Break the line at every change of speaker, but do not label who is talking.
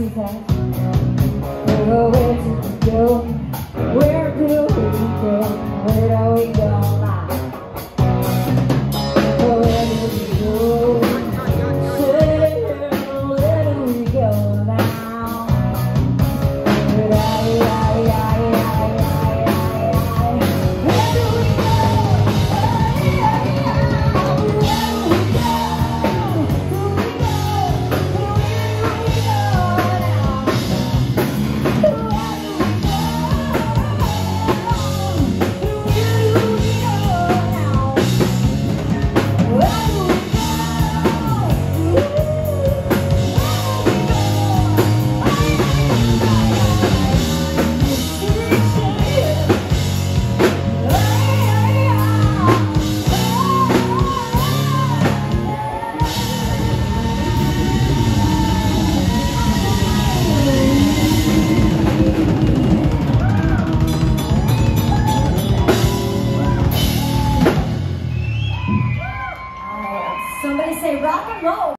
Sweetheart. Where, where did you go? know.